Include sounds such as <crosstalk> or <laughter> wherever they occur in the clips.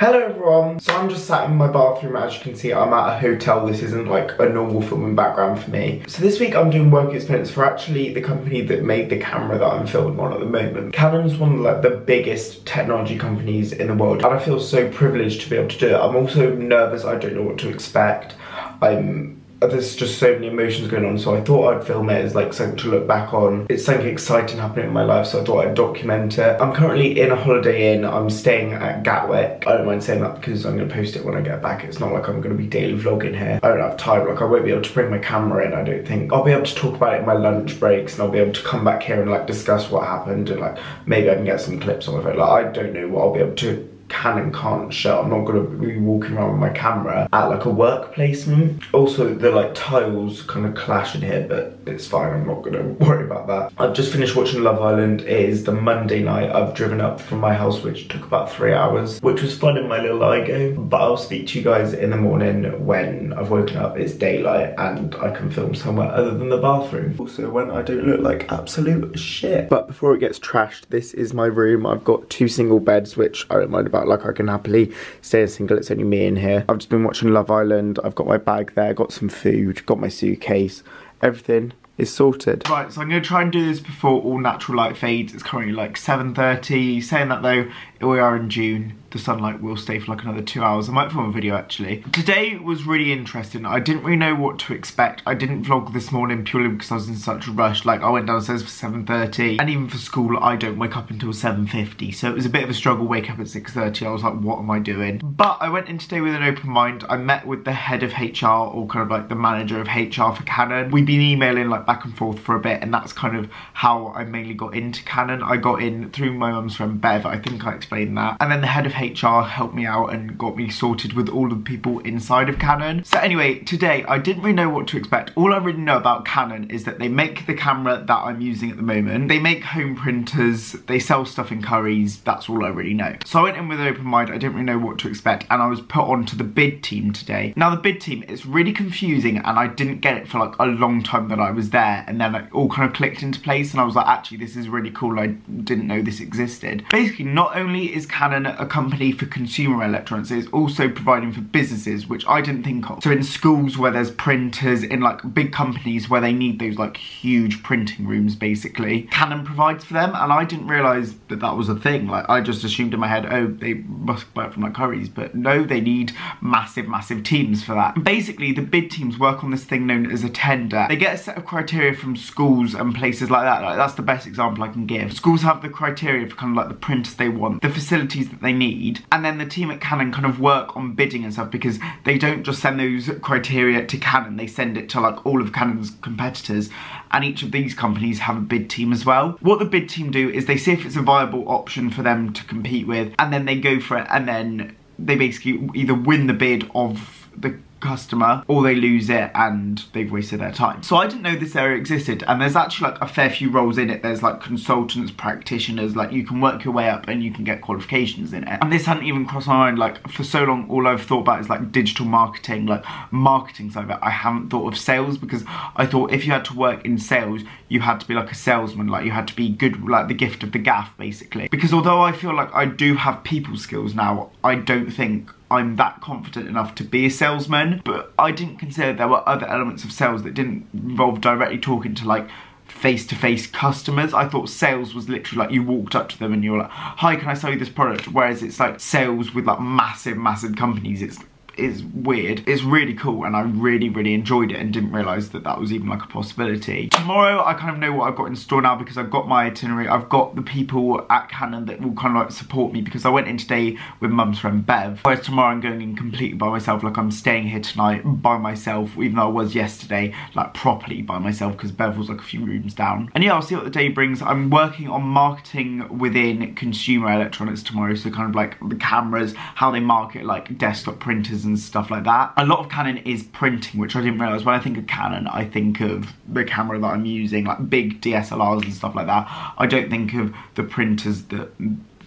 Hello everyone, so I'm just sat in my bathroom as you can see I'm at a hotel, this isn't like a normal filming background for me. So this week I'm doing work experience for actually the company that made the camera that I'm filming on at the moment. Canon's one of like the biggest technology companies in the world and I feel so privileged to be able to do it. I'm also nervous, I don't know what to expect. I'm there's just so many emotions going on so I thought I'd film it as like something to look back on. It's something exciting happening in my life so I thought I'd document it. I'm currently in a Holiday Inn, I'm staying at Gatwick. I don't mind saying that because I'm going to post it when I get back. It's not like I'm going to be daily vlogging here. I don't have time, like I won't be able to bring my camera in I don't think. I'll be able to talk about it in my lunch breaks and I'll be able to come back here and like discuss what happened and like maybe I can get some clips of it. Like I don't know what I'll be able to can and can't show. I'm not gonna be walking around with my camera at like a work placement. Also, the like tiles kind of clash in here, but it's fine. I'm not gonna <laughs> worry about that. I've just finished watching Love Island. It is the Monday night. I've driven up from my house, which took about three hours, which was fun in my little Aygo. But I'll speak to you guys in the morning when I've woken up. It's daylight and I can film somewhere other than the bathroom. Also, when I don't look like absolute shit. But before it gets trashed, this is my room. I've got two single beds, which I don't mind about like I can happily stay single. It's only me in here. I've just been watching Love Island. I've got my bag there, got some food, got my suitcase, everything is sorted. Right, so I'm to try and do this before all natural light fades. It's currently like 7.30. Saying that though, we are in June the sunlight will stay for like another two hours. I might film a video actually. Today was really interesting. I didn't really know what to expect. I didn't vlog this morning purely because I was in such a rush. Like I went downstairs for 7.30 and even for school I don't wake up until 7.50. So it was a bit of a struggle wake up at 6.30. I was like, what am I doing? But I went in today with an open mind. I met with the head of HR or kind of like the manager of HR for Canon. We've been emailing like back and forth for a bit and that's kind of how I mainly got into Canon. I got in through my mum's friend Bev. I think I explained that. And then the head of HR helped me out and got me sorted with all of the people inside of Canon. So anyway, today I didn't really know what to expect. All I really know about Canon is that they make the camera that I'm using at the moment. They make home printers, they sell stuff in Currys, that's all I really know. So I went in with an open mind, I didn't really know what to expect and I was put onto the bid team today. Now the bid team is really confusing and I didn't get it for like a long time that I was there and then it all kind of clicked into place and I was like actually this is really cool, I didn't know this existed. Basically not only is Canon a company for consumer electronics, it's also providing for businesses, which I didn't think of. So in schools where there's printers, in like big companies where they need those like huge printing rooms basically, Canon provides for them and I didn't realise that that was a thing. Like I just assumed in my head, oh, they must buy it from like Currys, but no, they need massive, massive teams for that. Basically, the bid teams work on this thing known as a tender. They get a set of criteria from schools and places like that. Like that's the best example I can give. Schools have the criteria for kind of like the printers they want, the facilities that they need, and then the team at Canon kind of work on bidding and stuff because they don't just send those criteria to Canon, they send it to like all of Canon's competitors and each of these companies have a bid team as well. What the bid team do is they see if it's a viable option for them to compete with and then they go for it and then they basically either win the bid of the customer or they lose it and they've wasted their time. So I didn't know this area existed and there's actually like a fair few roles in it. There's like consultants, practitioners, like you can work your way up and you can get qualifications in it. And this hadn't even crossed my mind like for so long all I've thought about is like digital marketing, like marketing side of it. I haven't thought of sales because I thought if you had to work in sales you had to be like a salesman, like you had to be good, like the gift of the gaff basically. Because although I feel like I do have people skills now, I don't think I'm that confident enough to be a salesman, but I didn't consider there were other elements of sales that didn't involve directly talking to like face-to-face -face customers. I thought sales was literally like you walked up to them and you were like, hi, can I sell you this product? Whereas it's like sales with like massive, massive companies. It's is weird. It's really cool and I really, really enjoyed it and didn't realise that that was even like a possibility. Tomorrow, I kind of know what I've got in store now because I've got my itinerary. I've got the people at Canon that will kind of like support me because I went in today with mum's friend Bev. Whereas tomorrow I'm going in completely by myself. Like I'm staying here tonight by myself, even though I was yesterday, like properly by myself because Bev was like a few rooms down. And yeah, I'll see what the day brings. I'm working on marketing within consumer electronics tomorrow. So kind of like the cameras, how they market like desktop printers and stuff like that. A lot of Canon is printing, which I didn't realise. When I think of Canon, I think of the camera that I'm using, like big DSLRs and stuff like that. I don't think of the printers that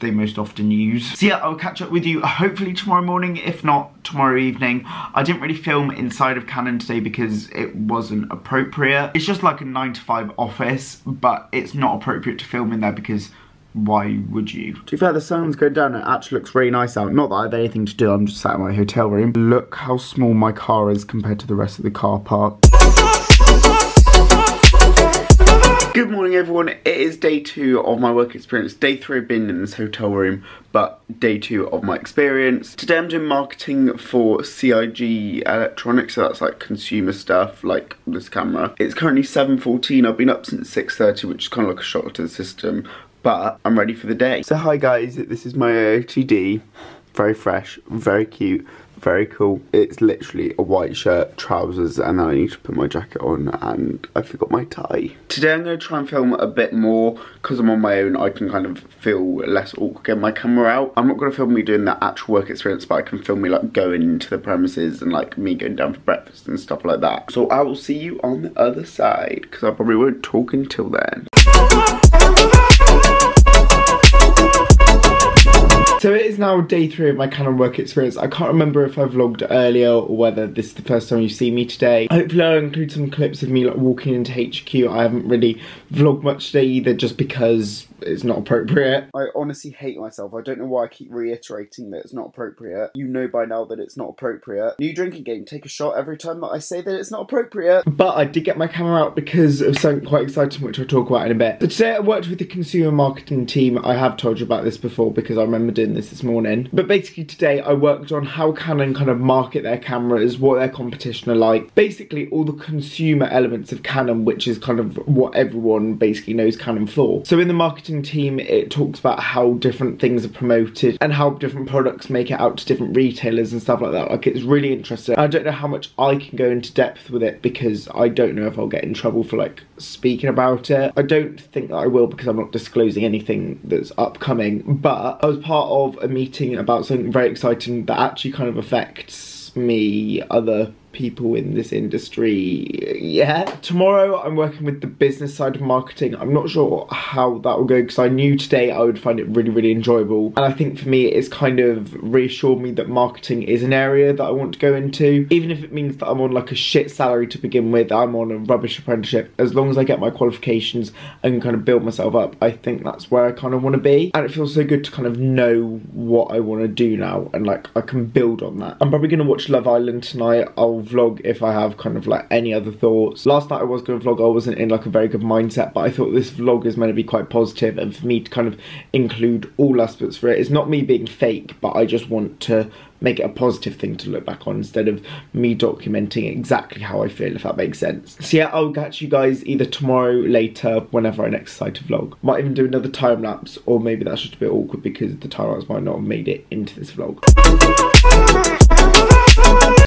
they most often use. So yeah, I'll catch up with you hopefully tomorrow morning, if not tomorrow evening. I didn't really film inside of Canon today because it wasn't appropriate. It's just like a 9 to 5 office, but it's not appropriate to film in there because why would you? To be fair, the sun's going down. It actually looks really nice out. Not that I have anything to do. I'm just sat in my hotel room. Look how small my car is compared to the rest of the car park. Good morning everyone, it is day two of my work experience. Day three I've been in this hotel room, but day two of my experience. Today I'm doing marketing for CIG Electronics, so that's like consumer stuff, like this camera. It's currently 7.14, I've been up since 6.30, which is kind of like a shock to the system, but I'm ready for the day. So hi guys, this is my OOTD. Very fresh, very cute, very cool. It's literally a white shirt, trousers, and I need to put my jacket on and I forgot my tie. Today I'm to try and film a bit more because I'm on my own. I can kind of feel less awkward getting my camera out. I'm not going to film me doing that actual work experience, but I can film me like going into the premises and like me going down for breakfast and stuff like that. So I will see you on the other side because I probably won't talk until then. So it is now day three of my Canon work experience. I can't remember if I vlogged earlier or whether this is the first time you see me today. Hopefully I'll include some clips of me like walking into HQ. I haven't really vlogged much today either just because it's not appropriate. I honestly hate myself. I don't know why I keep reiterating that it's not appropriate. You know by now that it's not appropriate. New drinking game, take a shot every time that I say that it's not appropriate. But I did get my camera out because of something quite exciting which I'll talk about in a bit. So today I worked with the consumer marketing team. I have told you about this before because I remember doing this this morning. But basically today I worked on how Canon kind of market their cameras, what their competition are like. Basically all the consumer elements of Canon which is kind of what everyone basically knows Canon for. So in the marketing team, it talks about how different things are promoted and how different products make it out to different retailers and stuff like that. Like, it's really interesting. I don't know how much I can go into depth with it because I don't know if I'll get in trouble for like speaking about it. I don't think that I will because I'm not disclosing anything that's upcoming, but I was part of a meeting about something very exciting that actually kind of affects me, other people in this industry. Yeah tomorrow i'm working with the business side of marketing. I'm not sure how that will go because i knew today i would find it really really enjoyable. And i think for me it's kind of reassured me that marketing is an area that i want to go into. Even if it means that i'm on like a shit salary to begin with i'm on a rubbish apprenticeship. As long as i get my qualifications and kind of build myself up i think that's where i kind of want to be. And it feels so good to kind of know what i want to do now and like i can build on that. I'm probably going to watch love island tonight. I'll vlog if I have kind of like any other thoughts. Last night I was going to vlog, I wasn't in like a very good mindset, but I thought this vlog is meant to be quite positive and for me to kind of include all aspects for it. It's not me being fake, but I just want to make it a positive thing to look back on instead of me documenting exactly how I feel, if that makes sense. So yeah, I'll catch you guys either tomorrow, later, whenever I next decide to vlog. Might even do another time lapse, or maybe that's just a bit awkward because the time lapse might not have made it into this vlog.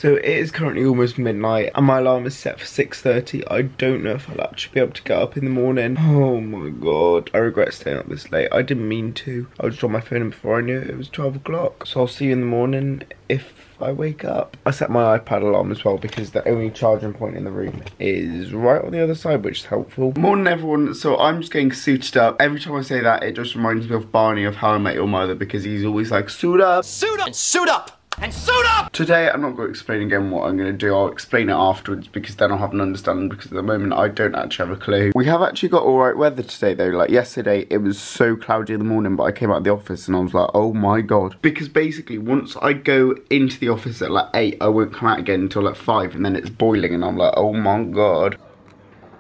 So it is currently almost midnight and my alarm is set for 6.30. I don't know if I'll actually be able to get up in the morning. Oh my god. I regret staying up this late. I didn't mean to. I was on my phone before I knew it, it was 12 o'clock. So I'll see you in the morning if I wake up. I set my iPad alarm as well because the only charging point in the room is right on the other side, which is helpful. Morning everyone, so I'm just getting suited up. Every time I say that, it just reminds me of Barney of How I Met Your Mother because he's always like, suit up. Suit up and suit up! And suit up! Today, I'm not going to explain again what I'm going to do. I'll explain it afterwards because then I'll have an understanding because at the moment I don't actually have a clue. We have actually got alright weather today though. Like yesterday, it was so cloudy in the morning, but I came out of the office and I was like, oh my god. Because basically, once I go into the office at like 8, I won't come out again until like 5 and then it's boiling and I'm like, oh my god.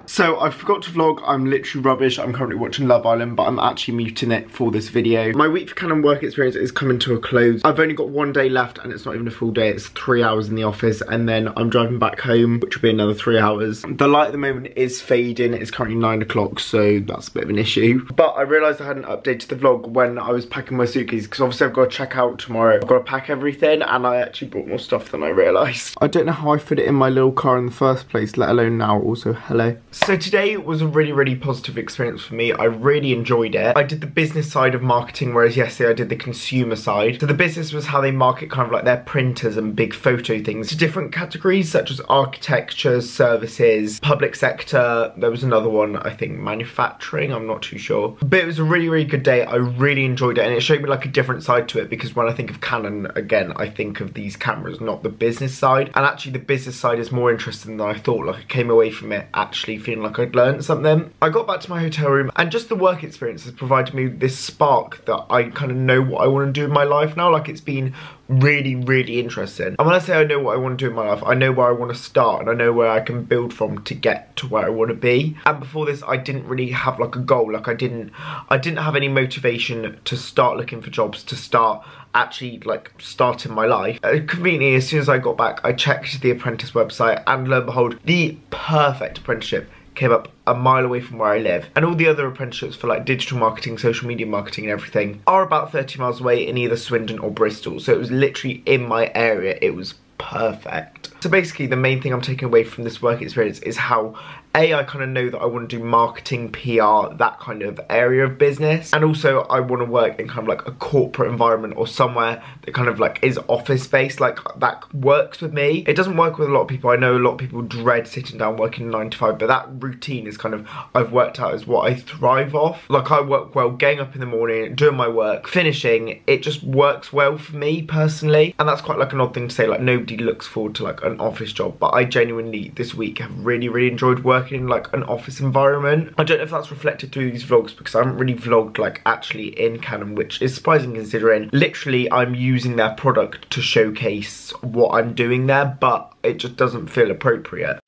So I forgot to vlog, I'm literally rubbish, I'm currently watching Love Island, but I'm actually muting it for this video. My week for Canon work experience is coming to a close. I've only got one day left and it's not even a full day, it's three hours in the office and then I'm driving back home, which will be another three hours. The light at the moment is fading, it's currently nine o'clock, so that's a bit of an issue. But I realised I hadn't updated the vlog when I was packing my suitcase, because obviously I've got to check out tomorrow. I've got to pack everything and I actually brought more stuff than I realised. I don't know how I fit it in my little car in the first place, let alone now also, hello. So today was a really, really positive experience for me. I really enjoyed it. I did the business side of marketing, whereas yesterday I did the consumer side. So the business was how they market kind of like their printers and big photo things to different categories, such as architecture, services, public sector. There was another one, I think manufacturing, I'm not too sure. But it was a really, really good day. I really enjoyed it and it showed me like a different side to it because when I think of Canon, again, I think of these cameras, not the business side. And actually the business side is more interesting than I thought. Like I came away from it actually feeling like I'd learned something. I got back to my hotel room and just the work experience has provided me this spark that I kind of know what I want to do in my life now. Like it's been really, really interesting. And when I say I know what I want to do in my life, I know where I want to start and I know where I can build from to get to where I want to be. And before this, I didn't really have like a goal. Like I didn't, I didn't have any motivation to start looking for jobs, to start actually like starting my life. Uh, conveniently, as soon as I got back, I checked the apprentice website and lo and behold, the perfect apprenticeship came up a mile away from where I live. And all the other apprenticeships for like digital marketing, social media marketing and everything are about 30 miles away in either Swindon or Bristol. So it was literally in my area. It was perfect. So basically the main thing I'm taking away from this work experience is how a, I kind of know that I want to do marketing, PR, that kind of area of business. And also I want to work in kind of like a corporate environment or somewhere that kind of like is office based. Like that works with me. It doesn't work with a lot of people. I know a lot of people dread sitting down working nine to five, but that routine is kind of, I've worked out as what I thrive off. Like I work well getting up in the morning, doing my work, finishing. It just works well for me personally. And that's quite like an odd thing to say. Like nobody looks forward to like an office job, but I genuinely this week have really, really enjoyed working working in like an office environment. I don't know if that's reflected through these vlogs because I haven't really vlogged like actually in Canon, which is surprising considering literally I'm using their product to showcase what I'm doing there, but it just doesn't feel appropriate.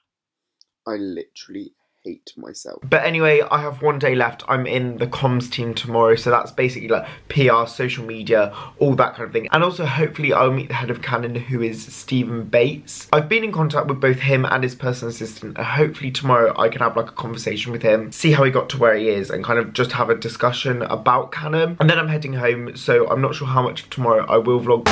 I literally hate myself. But anyway, I have one day left. I'm in the comms team tomorrow, so that's basically like PR, social media, all that kind of thing. And also, hopefully, I'll meet the head of Canon, who is Stephen Bates. I've been in contact with both him and his personal assistant, and hopefully tomorrow I can have like a conversation with him, see how he got to where he is, and kind of just have a discussion about Canon. And then I'm heading home, so I'm not sure how much tomorrow I will vlog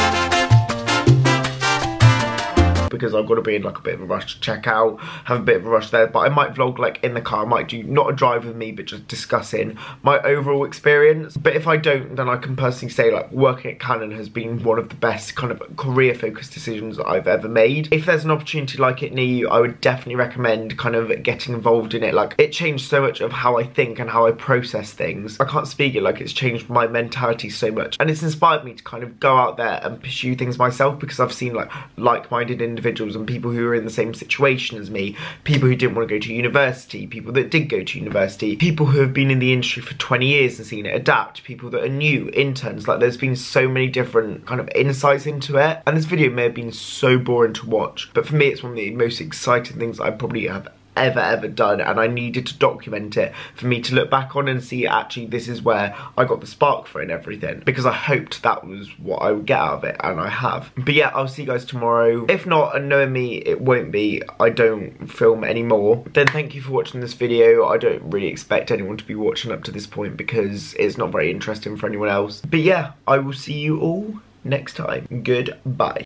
because I've got to be in like a bit of a rush to check out, have a bit of a rush there. But I might vlog like in the car. I might do not a drive with me, but just discussing my overall experience. But if I don't, then I can personally say like working at Canon has been one of the best kind of career focused decisions I've ever made. If there's an opportunity like it near you, I would definitely recommend kind of getting involved in it. Like it changed so much of how I think and how I process things. I can't speak it like it's changed my mentality so much. And it's inspired me to kind of go out there and pursue things myself because I've seen like like-minded individuals individuals and people who are in the same situation as me, people who didn't want to go to university, people that did go to university, people who have been in the industry for 20 years and seen it adapt, people that are new, interns, like there's been so many different kind of insights into it. And this video may have been so boring to watch, but for me it's one of the most exciting things I probably have ever ever done and I needed to document it for me to look back on and see actually this is where I got the spark for and everything because I hoped that was what I would get out of it and I have. But yeah, I'll see you guys tomorrow. If not, and knowing me, it won't be, I don't film anymore. Then thank you for watching this video. I don't really expect anyone to be watching up to this point because it's not very interesting for anyone else. But yeah, I will see you all next time. Goodbye.